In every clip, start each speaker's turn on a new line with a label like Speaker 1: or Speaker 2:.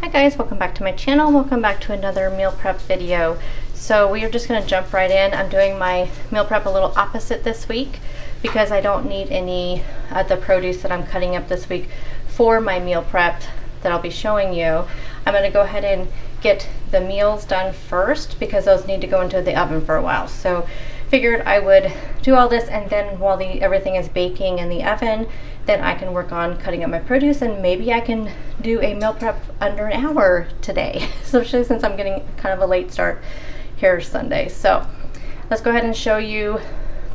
Speaker 1: Hi guys, welcome back to my channel. Welcome back to another meal prep video. So we are just gonna jump right in. I'm doing my meal prep a little opposite this week because I don't need any of the produce that I'm cutting up this week for my meal prep that I'll be showing you. I'm gonna go ahead and get the meals done first because those need to go into the oven for a while. So figured I would do all this and then while the everything is baking in the oven, then I can work on cutting up my produce and maybe I can do a meal prep under an hour today, especially since I'm getting kind of a late start here Sunday. So let's go ahead and show you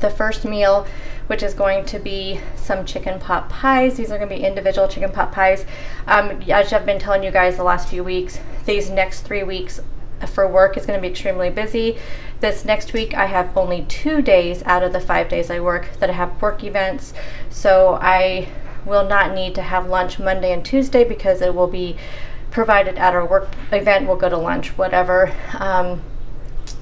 Speaker 1: the first meal which is going to be some chicken pot pies. These are going to be individual chicken pot pies. Um, as I've been telling you guys the last few weeks, these next three weeks for work is going to be extremely busy. This next week I have only two days out of the five days I work that I have work events. So I will not need to have lunch Monday and Tuesday because it will be provided at our work event. We'll go to lunch, whatever. Um,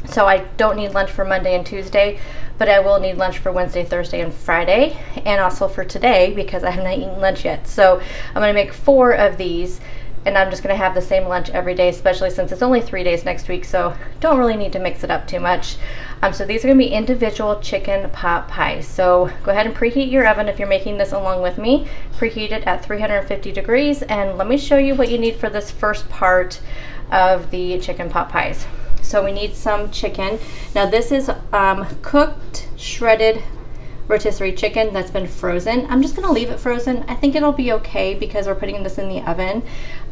Speaker 1: so I don't need lunch for Monday and Tuesday, but I will need lunch for Wednesday, Thursday, and Friday, and also for today because I have not eaten lunch yet. So I'm going to make four of these and I'm just going to have the same lunch every day, especially since it's only three days next week, so don't really need to mix it up too much. Um, so these are going to be individual chicken pot pies. So go ahead and preheat your oven if you're making this along with me. Preheat it at 350 degrees, and let me show you what you need for this first part of the chicken pot pies. So we need some chicken. Now this is um, cooked, shredded rotisserie chicken that's been frozen. I'm just gonna leave it frozen. I think it'll be okay because we're putting this in the oven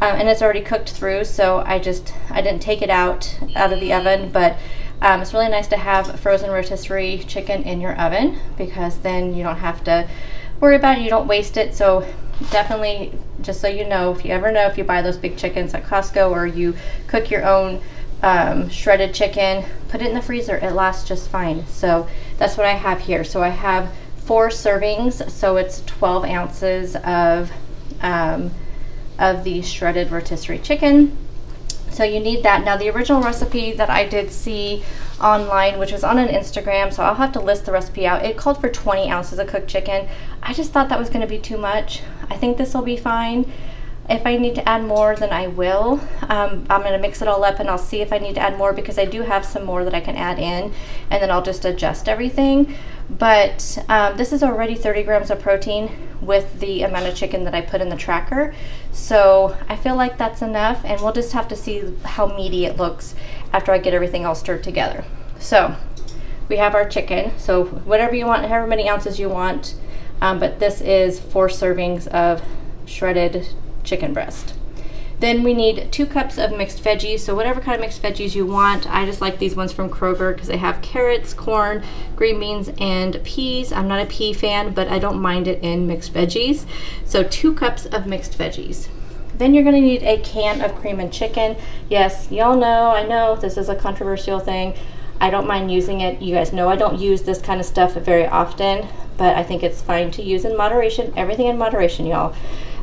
Speaker 1: um, and it's already cooked through. So I just, I didn't take it out, out of the oven, but um, it's really nice to have frozen rotisserie chicken in your oven because then you don't have to worry about it, you don't waste it. So definitely, just so you know, if you ever know if you buy those big chickens at Costco or you cook your own um, shredded chicken, put it in the freezer. It lasts just fine. So that's what I have here. So I have four servings, so it's 12 ounces of, um, of the shredded rotisserie chicken. So you need that. Now the original recipe that I did see online, which was on an Instagram, so I'll have to list the recipe out. It called for 20 ounces of cooked chicken. I just thought that was gonna be too much. I think this will be fine. If I need to add more, then I will. Um, I'm going to mix it all up and I'll see if I need to add more because I do have some more that I can add in and then I'll just adjust everything. But um, this is already 30 grams of protein with the amount of chicken that I put in the tracker. So I feel like that's enough and we'll just have to see how meaty it looks after I get everything all stirred together. So we have our chicken. So whatever you want, however many ounces you want. Um, but this is four servings of shredded chicken breast. Then we need two cups of mixed veggies. So whatever kind of mixed veggies you want. I just like these ones from Kroger because they have carrots, corn, green beans, and peas. I'm not a pea fan, but I don't mind it in mixed veggies. So two cups of mixed veggies. Then you're gonna need a can of cream and chicken. Yes, y'all know, I know this is a controversial thing. I don't mind using it. You guys know I don't use this kind of stuff very often, but I think it's fine to use in moderation. Everything in moderation, y'all.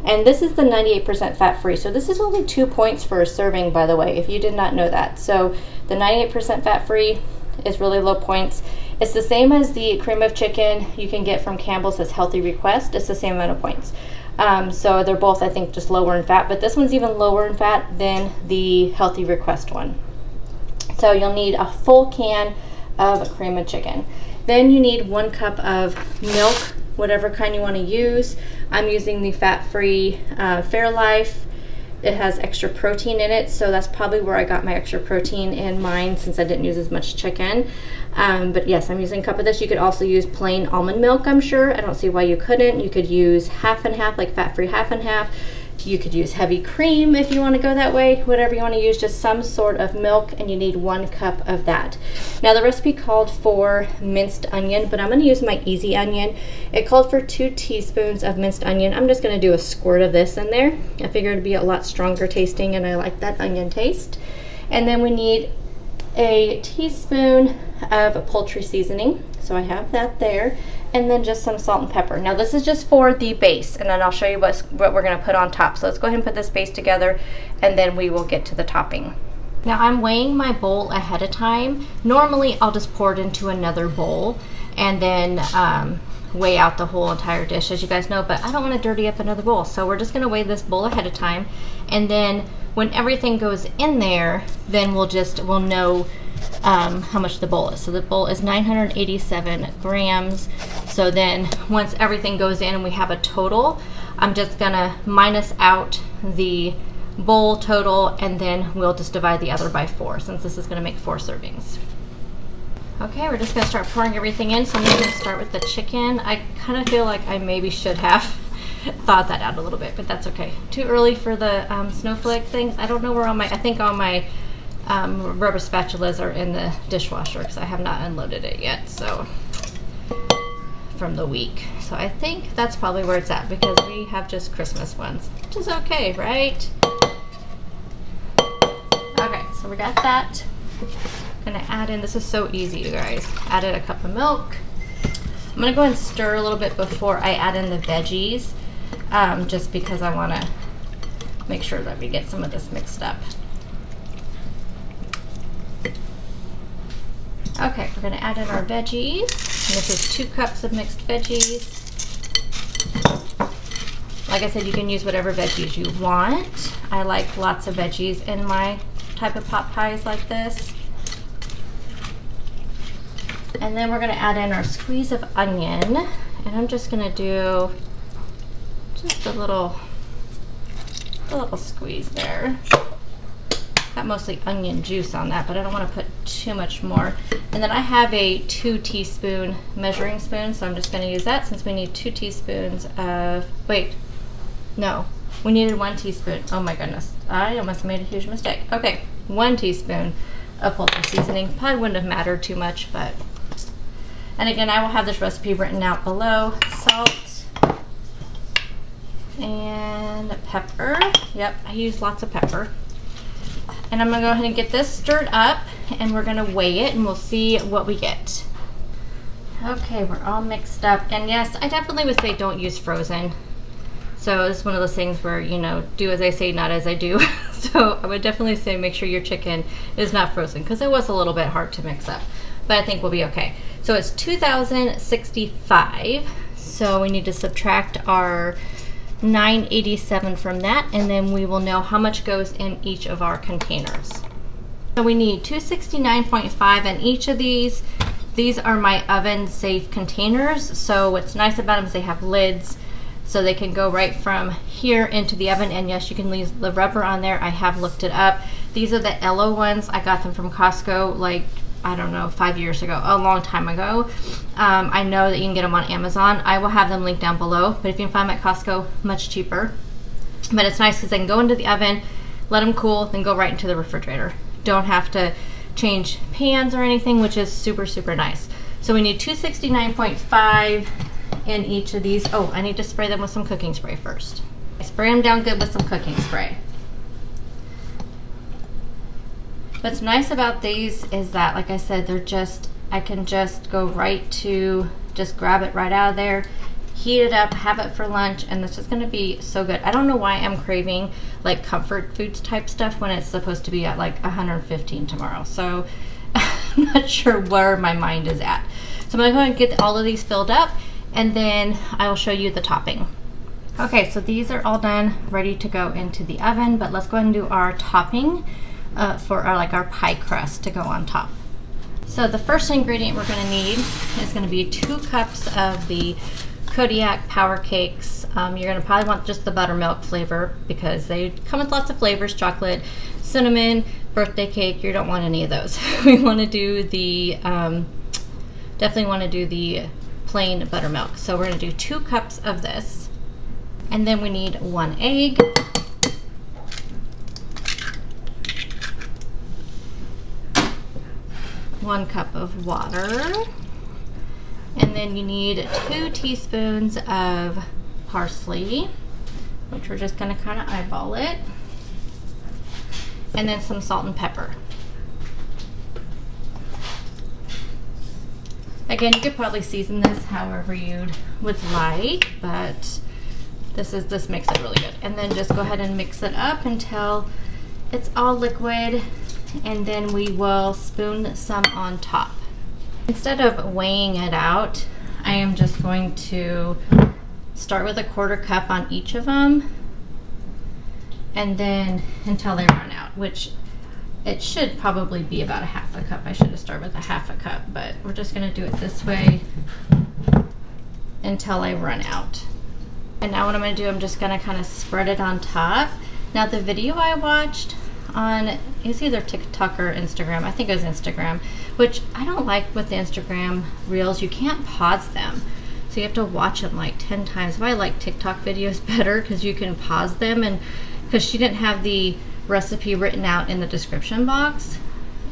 Speaker 1: And this is the 98% fat free. So this is only two points for a serving, by the way, if you did not know that. So the 98% fat free is really low points. It's the same as the cream of chicken you can get from Campbell's as Healthy Request. It's the same amount of points. Um, so they're both, I think, just lower in fat, but this one's even lower in fat than the Healthy Request one. So you'll need a full can of cream of chicken. Then you need one cup of milk whatever kind you want to use. I'm using the fat-free uh, Fairlife. It has extra protein in it, so that's probably where I got my extra protein in mine since I didn't use as much chicken. Um, but yes, I'm using a cup of this. You could also use plain almond milk, I'm sure. I don't see why you couldn't. You could use half and half, like fat-free half and half. You could use heavy cream if you want to go that way, whatever you want to use, just some sort of milk, and you need one cup of that. Now the recipe called for minced onion, but I'm going to use my easy onion. It called for two teaspoons of minced onion. I'm just going to do a squirt of this in there. I figured it'd be a lot stronger tasting, and I like that onion taste. And then we need a teaspoon of poultry seasoning. So I have that there and then just some salt and pepper. Now this is just for the base and then I'll show you what's, what we're gonna put on top. So let's go ahead and put this base together and then we will get to the topping. Now I'm weighing my bowl ahead of time. Normally I'll just pour it into another bowl and then um, weigh out the whole entire dish, as you guys know, but I don't want to dirty up another bowl. So we're just going to weigh this bowl ahead of time. And then when everything goes in there, then we'll just, we'll know um, how much the bowl is. So the bowl is 987 grams. So then once everything goes in and we have a total, I'm just gonna minus out the bowl total and then we'll just divide the other by four since this is gonna make four servings. Okay, we're just gonna start pouring everything in. So I'm gonna start with the chicken. I kind of feel like I maybe should have thought that out a little bit, but that's okay. Too early for the um, snowflake things. I don't know where all my, I think all my um, rubber spatulas are in the dishwasher because I have not unloaded it yet. So from the week. So I think that's probably where it's at because we have just Christmas ones, which is okay, right? Okay, so we got that. I'm Gonna add in, this is so easy, you guys. Added a cup of milk. I'm gonna go and stir a little bit before I add in the veggies, um, just because I wanna make sure that we get some of this mixed up. Okay, we're gonna add in our veggies. And this is two cups of mixed veggies. Like I said, you can use whatever veggies you want. I like lots of veggies in my type of pot pies like this. And then we're gonna add in our squeeze of onion. And I'm just gonna do just a little, a little squeeze there. Got mostly onion juice on that, but I don't want to put too much more. And then I have a two teaspoon measuring spoon, so I'm just going to use that since we need two teaspoons of, wait, no, we needed one teaspoon. Oh my goodness, I almost made a huge mistake. Okay, one teaspoon of poultry seasoning. Probably wouldn't have mattered too much, but, and again, I will have this recipe written out below. Salt and pepper. Yep, I use lots of pepper. And I'm gonna go ahead and get this stirred up and we're gonna weigh it and we'll see what we get. Okay, we're all mixed up. And yes, I definitely would say don't use frozen. So it's one of those things where, you know, do as I say, not as I do. so I would definitely say make sure your chicken is not frozen because it was a little bit hard to mix up. But I think we'll be okay. So it's 2,065. So we need to subtract our 987 from that and then we will know how much goes in each of our containers. So we need 269.5 in each of these. These are my oven safe containers. So what's nice about them is they have lids so they can go right from here into the oven and yes you can leave the rubber on there. I have looked it up. These are the Elo ones. I got them from Costco like I don't know, five years ago, a long time ago. Um, I know that you can get them on Amazon. I will have them linked down below, but if you can find them at Costco, much cheaper. But it's nice because they can go into the oven, let them cool, then go right into the refrigerator. Don't have to change pans or anything, which is super, super nice. So we need 269.5 in each of these. Oh, I need to spray them with some cooking spray first. I spray them down good with some cooking spray. What's nice about these is that, like I said, they're just, I can just go right to, just grab it right out of there, heat it up, have it for lunch, and this is gonna be so good. I don't know why I'm craving like comfort foods type stuff when it's supposed to be at like 115 tomorrow. So I'm not sure where my mind is at. So I'm gonna go and get all of these filled up and then I will show you the topping. Okay, so these are all done, ready to go into the oven, but let's go ahead and do our topping uh, for our like our pie crust to go on top. So the first ingredient we're going to need is going to be two cups of the Kodiak Power Cakes. Um, you're going to probably want just the buttermilk flavor because they come with lots of flavors, chocolate, cinnamon, birthday cake. You don't want any of those. we want to do the, um, definitely want to do the plain buttermilk. So we're to do two cups of this. And then we need one egg. One cup of water. And then you need two teaspoons of parsley, which we're just gonna kind of eyeball it. And then some salt and pepper. Again, you could probably season this however you would like, but this is this makes it really good. And then just go ahead and mix it up until it's all liquid and then we will spoon some on top. Instead of weighing it out, I am just going to start with a quarter cup on each of them and then until they run out, which it should probably be about a half a cup. I should have started with a half a cup, but we're just gonna do it this way until I run out. And now what I'm gonna do, I'm just gonna kind of spread it on top. Now the video I watched on, it's either TikTok or Instagram, I think it was Instagram, which I don't like with the Instagram reels, you can't pause them. So you have to watch them like 10 times. But I like TikTok videos better because you can pause them and because she didn't have the recipe written out in the description box.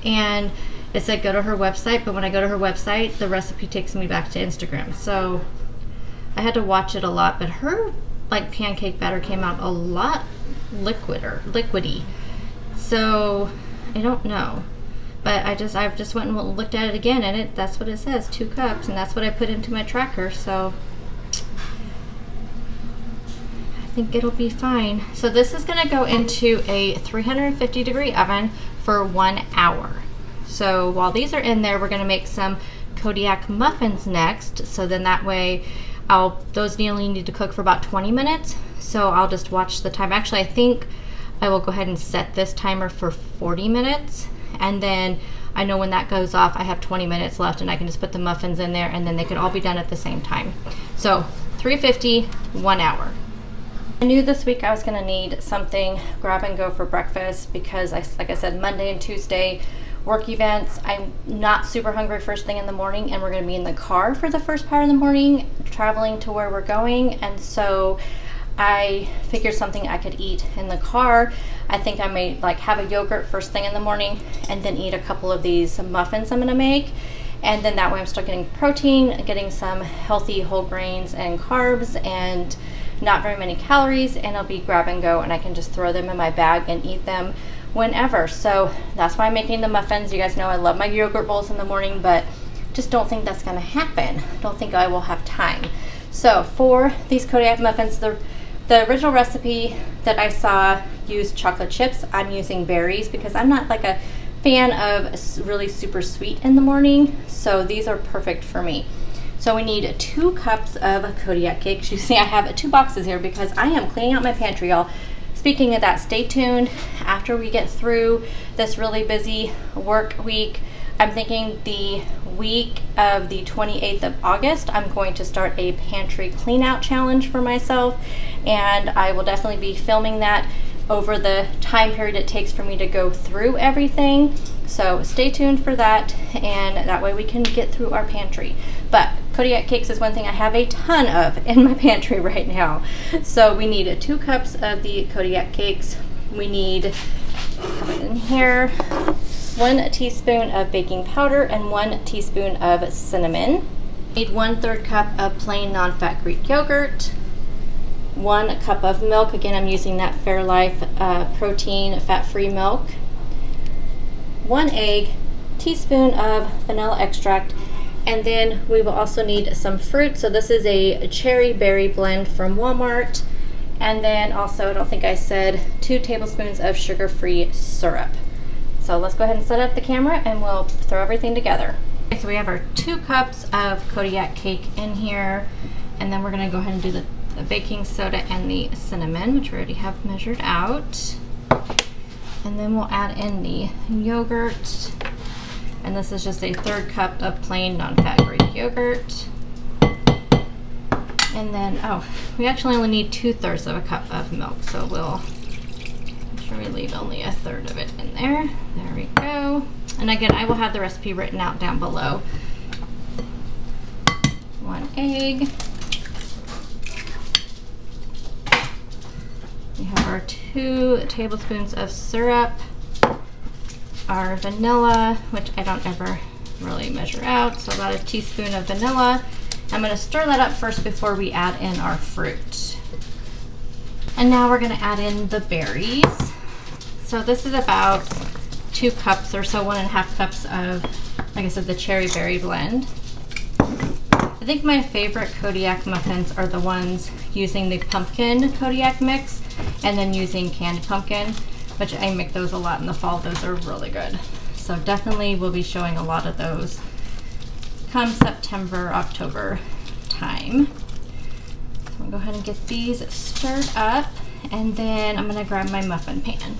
Speaker 1: And it said go to her website, but when I go to her website, the recipe takes me back to Instagram. So I had to watch it a lot, but her like pancake batter came out a lot liquider, liquidy. So I don't know. But I just I've just went and looked at it again and it that's what it says, two cups, and that's what I put into my tracker, so I think it'll be fine. So this is gonna go into a 350 degree oven for one hour. So while these are in there, we're gonna make some Kodiak muffins next. So then that way I'll, those only need to cook for about 20 minutes. So I'll just watch the time. Actually, I think I will go ahead and set this timer for 40 minutes. And then I know when that goes off, I have 20 minutes left and I can just put the muffins in there and then they can all be done at the same time. So 350, one hour. I knew this week I was gonna need something grab and go for breakfast because I, like I said, Monday and Tuesday, work events. I'm not super hungry first thing in the morning and we're gonna be in the car for the first part of the morning, traveling to where we're going. And so I figured something I could eat in the car. I think I may like have a yogurt first thing in the morning and then eat a couple of these muffins I'm gonna make. And then that way I'm still getting protein, getting some healthy whole grains and carbs and not very many calories and it'll be grab and go and I can just throw them in my bag and eat them whenever. So that's why I'm making the muffins. You guys know I love my yogurt bowls in the morning, but just don't think that's gonna happen. Don't think I will have time. So for these Kodiak muffins, the, the original recipe that I saw used chocolate chips. I'm using berries because I'm not like a fan of really super sweet in the morning. So these are perfect for me. So we need two cups of Kodiak cakes. You see I have two boxes here because I am cleaning out my pantry, y'all. Speaking of that, stay tuned. After we get through this really busy work week, I'm thinking the week of the 28th of August, I'm going to start a pantry clean out challenge for myself. And I will definitely be filming that over the time period it takes for me to go through everything. So stay tuned for that and that way we can get through our pantry. But Kodiak cakes is one thing I have a ton of in my pantry right now. So we need two cups of the Kodiak cakes. We need, in here, one teaspoon of baking powder and one teaspoon of cinnamon. Need one third cup of plain non-fat Greek yogurt, one cup of milk. Again, I'm using that Fairlife uh, protein fat-free milk. One egg, teaspoon of vanilla extract, and then we will also need some fruit. So this is a cherry berry blend from Walmart. And then also, I don't think I said, two tablespoons of sugar-free syrup. So let's go ahead and set up the camera and we'll throw everything together. Okay, so we have our two cups of Kodiak cake in here. And then we're gonna go ahead and do the, the baking soda and the cinnamon, which we already have measured out. And then we'll add in the yogurt. And this is just a third cup of plain non-fat Greek yogurt. And then, oh, we actually only need two thirds of a cup of milk. So we'll we leave only a third of it in there. There we go. And again, I will have the recipe written out down below. One egg. We have our two tablespoons of syrup our vanilla, which I don't ever really measure out, so about a teaspoon of vanilla. I'm gonna stir that up first before we add in our fruit. And now we're gonna add in the berries. So this is about two cups or so, one and a half cups of, like I said, the cherry berry blend. I think my favorite Kodiak muffins are the ones using the pumpkin Kodiak mix and then using canned pumpkin which I make those a lot in the fall. Those are really good. So definitely we'll be showing a lot of those come September, October time. So I'm gonna go ahead and get these stirred up and then I'm gonna grab my muffin pan.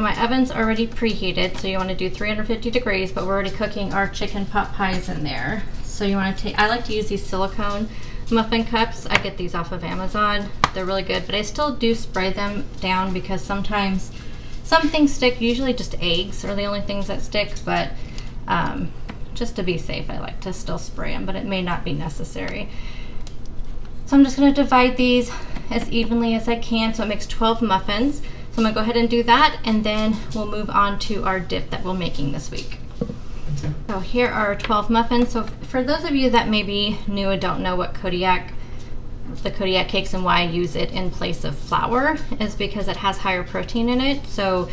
Speaker 1: My oven's already preheated, so you wanna do 350 degrees, but we're already cooking our chicken pot pies in there. So you wanna take, I like to use these silicone muffin cups. I get these off of Amazon. They're really good, but I still do spray them down because sometimes some things stick. Usually just eggs are the only things that stick, but um, just to be safe, I like to still spray them, but it may not be necessary. So I'm just gonna divide these as evenly as I can so it makes 12 muffins. I'm gonna go ahead and do that and then we'll move on to our dip that we're making this week. So here are 12 muffins. So for those of you that may be new and don't know what Kodiak, the Kodiak cakes and why I use it in place of flour is because it has higher protein in it. So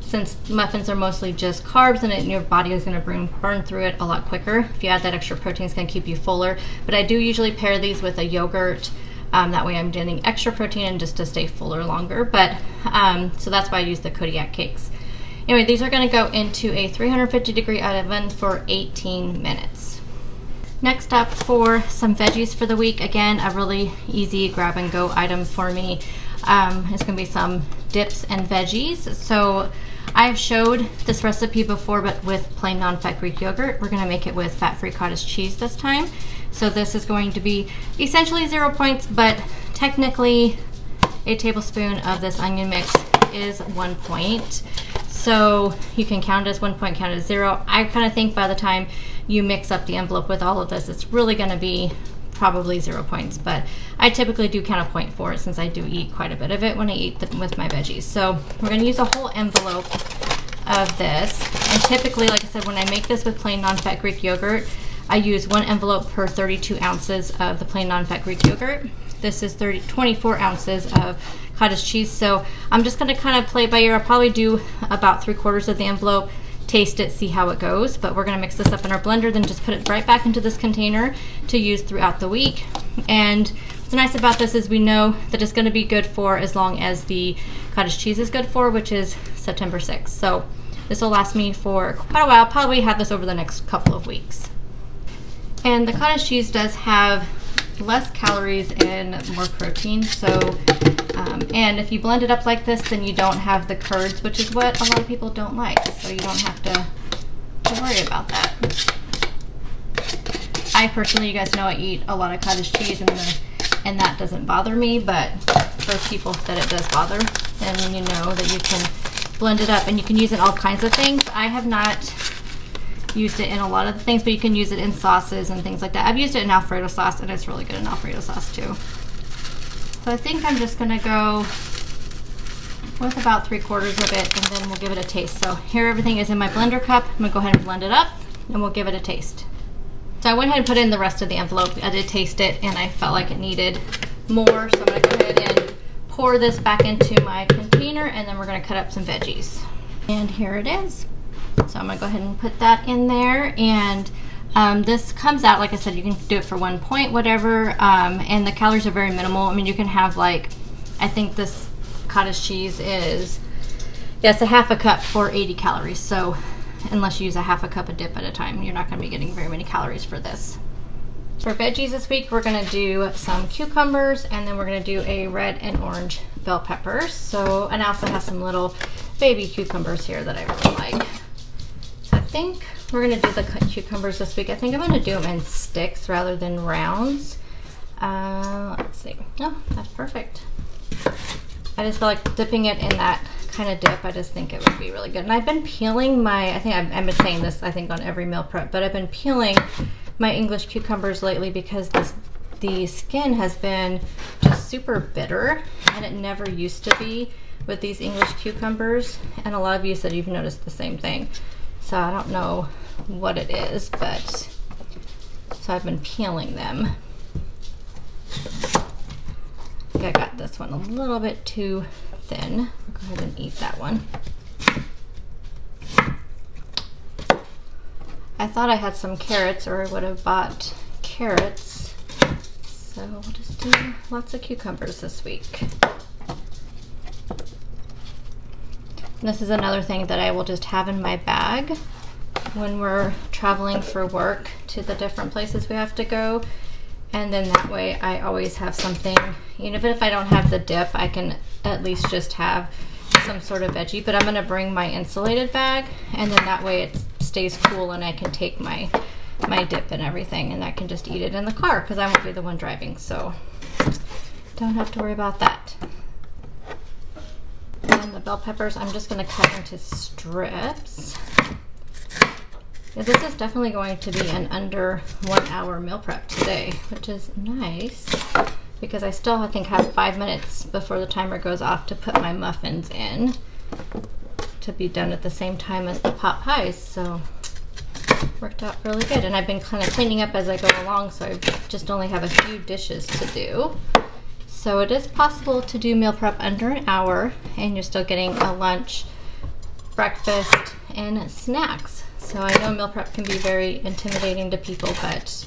Speaker 1: since muffins are mostly just carbs and, it, and your body is going to burn, burn through it a lot quicker. If you add that extra protein, it's going to keep you fuller. But I do usually pair these with a yogurt. Um, that way I'm getting extra protein and just to stay fuller longer. But um, so that's why I use the Kodiak cakes. Anyway, these are going to go into a 350 degree oven for 18 minutes. Next up for some veggies for the week. Again, a really easy grab and go item for me. Um, it's going to be some dips and veggies. So I've showed this recipe before, but with plain non-fat Greek yogurt. We're gonna make it with fat-free cottage cheese this time. So this is going to be essentially zero points, but technically a tablespoon of this onion mix is one point. So you can count it as one point, count it as zero. I kind of think by the time you mix up the envelope with all of this, it's really gonna be probably zero points, but I typically do count a point for it since I do eat quite a bit of it when I eat the, with my veggies. So we're gonna use a whole envelope of this. And typically, like I said, when I make this with plain non-fat Greek yogurt, I use one envelope per 32 ounces of the plain non-fat Greek yogurt. This is 30, 24 ounces of cottage cheese. So I'm just gonna kind of play by ear. I'll probably do about three quarters of the envelope taste it, see how it goes. But we're gonna mix this up in our blender, then just put it right back into this container to use throughout the week. And what's nice about this is we know that it's gonna be good for as long as the cottage cheese is good for, which is September 6th. So this will last me for quite a while. Probably have this over the next couple of weeks. And the cottage cheese does have less calories and more protein. So, um, and if you blend it up like this, then you don't have the curds, which is what a lot of people don't like. So you don't have to, to worry about that. I personally, you guys know I eat a lot of cottage cheese and, the, and that doesn't bother me, but for people that it does bother, then you know that you can blend it up and you can use it in all kinds of things. I have not used it in a lot of the things, but you can use it in sauces and things like that. I've used it in Alfredo sauce and it's really good in Alfredo sauce too. So I think I'm just gonna go with about three quarters of it and then we'll give it a taste. So here everything is in my blender cup. I'm gonna go ahead and blend it up and we'll give it a taste. So I went ahead and put in the rest of the envelope. I did taste it and I felt like it needed more. So I'm gonna go ahead and pour this back into my container and then we're gonna cut up some veggies. And here it is. So I'm gonna go ahead and put that in there and um, this comes out, like I said, you can do it for one point, whatever, um, and the calories are very minimal. I mean, you can have like, I think this cottage cheese is, yeah, it's a half a cup for 80 calories. So unless you use a half a cup of dip at a time, you're not gonna be getting very many calories for this. For veggies this week, we're gonna do some cucumbers and then we're gonna do a red and orange bell peppers. So, and I also have some little baby cucumbers here that I really like So I think we're gonna do the cucumbers this week. I think I'm gonna do them in sticks rather than rounds. Uh, let's see. Oh, that's perfect. I just feel like dipping it in that kind of dip. I just think it would be really good. And I've been peeling my, I think I've, I've been saying this, I think on every meal prep, but I've been peeling my English cucumbers lately because this the skin has been just super bitter and it never used to be with these English cucumbers. And a lot of you said you've noticed the same thing. So I don't know what it is, but so I've been peeling them. I I got this one a little bit too thin. I'll go ahead and eat that one. I thought I had some carrots or I would have bought carrots. So we'll just do lots of cucumbers this week. This is another thing that I will just have in my bag when we're traveling for work to the different places we have to go And then that way I always have something, you know, even if I don't have the dip, I can at least just have some sort of veggie. But I'm gonna bring my insulated bag and then that way it stays cool and I can take my my dip and everything and I can just eat it in the car because I won't be the one driving. So don't have to worry about that. And the bell peppers, I'm just gonna cut into strips. Yeah, this is definitely going to be an under one hour meal prep today, which is nice because I still, I think, have five minutes before the timer goes off to put my muffins in to be done at the same time as the pot pies. So worked out really good. And I've been kind of cleaning up as I go along, so I just only have a few dishes to do. So it is possible to do meal prep under an hour and you're still getting a lunch, breakfast, and snacks. So I know meal prep can be very intimidating to people, but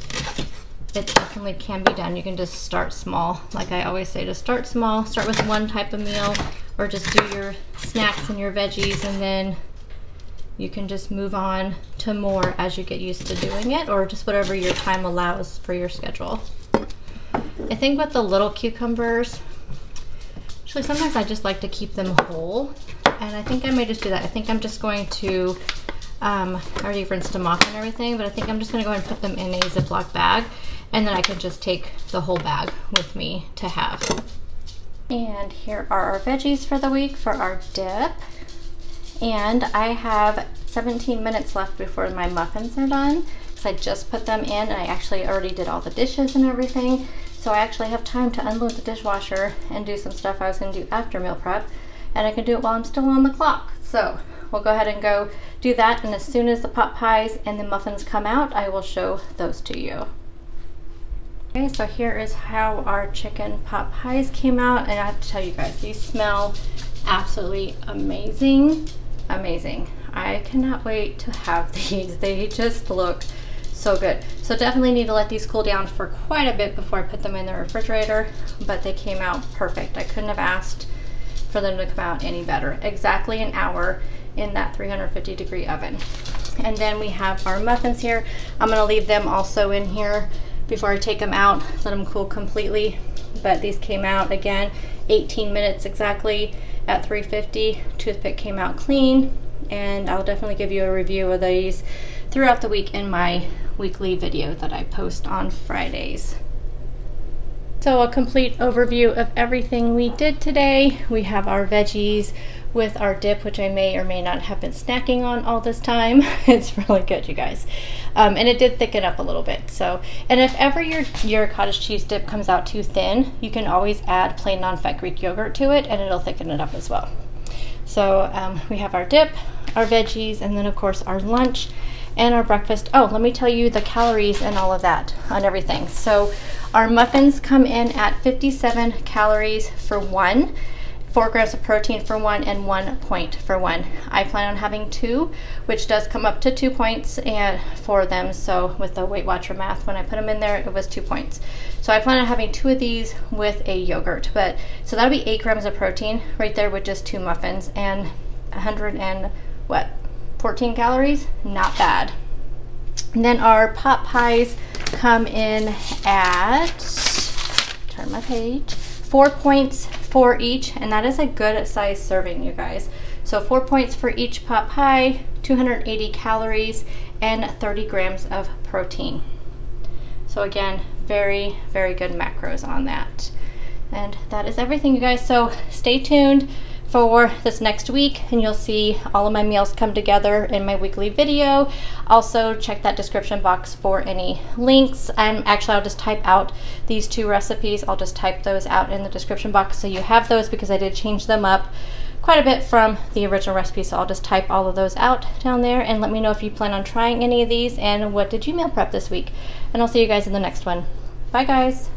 Speaker 1: it definitely can be done. You can just start small. Like I always say, to start small, start with one type of meal or just do your snacks and your veggies and then you can just move on to more as you get used to doing it or just whatever your time allows for your schedule. I think with the little cucumbers, actually sometimes I just like to keep them whole. And I think I may just do that. I think I'm just going to, um, I already rinsed them off and everything, but I think I'm just gonna go and put them in a Ziploc bag and then I can just take the whole bag with me to have. And here are our veggies for the week for our dip. And I have 17 minutes left before my muffins are done because I just put them in and I actually already did all the dishes and everything. So I actually have time to unload the dishwasher and do some stuff I was going to do after meal prep. And I can do it while I'm still on the clock. So we'll go ahead and go do that. And as soon as the pot pies and the muffins come out, I will show those to you. Okay, so here is how our chicken pot pies came out. And I have to tell you guys, these smell absolutely amazing. Amazing. I cannot wait to have these. They just look so good. So definitely need to let these cool down for quite a bit before I put them in the refrigerator, but they came out perfect. I couldn't have asked for them to come out any better. Exactly an hour in that 350 degree oven. And then we have our muffins here. I'm gonna leave them also in here before I take them out, let them cool completely. But these came out again, 18 minutes exactly at 350. Toothpick came out clean and I'll definitely give you a review of these throughout the week in my weekly video that I post on Fridays. So a complete overview of everything we did today. We have our veggies with our dip, which I may or may not have been snacking on all this time. it's really good, you guys. Um, and it did thicken up a little bit. So, and if ever your, your cottage cheese dip comes out too thin, you can always add plain non-fat Greek yogurt to it and it'll thicken it up as well. So um, we have our dip, our veggies, and then of course our lunch and our breakfast. Oh, let me tell you the calories and all of that on everything. So our muffins come in at 57 calories for one, four grams of protein for one, and one point for one. I plan on having two, which does come up to two points and for them. So with the Weight Watcher math, when I put them in there, it was two points. So I plan on having two of these with a yogurt. But so that'll be eight grams of protein right there with just two muffins and 100 and what 14 calories, not bad. And then our pot pies come in at, turn my page, four points for each, and that is a good size serving, you guys. So four points for each pot pie, 280 calories, and 30 grams of protein. So again, very, very good macros on that. And that is everything, you guys. So stay tuned for this next week and you'll see all of my meals come together in my weekly video. Also check that description box for any links. I'm actually I'll just type out these two recipes. I'll just type those out in the description box so you have those because I did change them up quite a bit from the original recipe. So I'll just type all of those out down there and let me know if you plan on trying any of these and what did you meal prep this week. And I'll see you guys in the next one. Bye guys.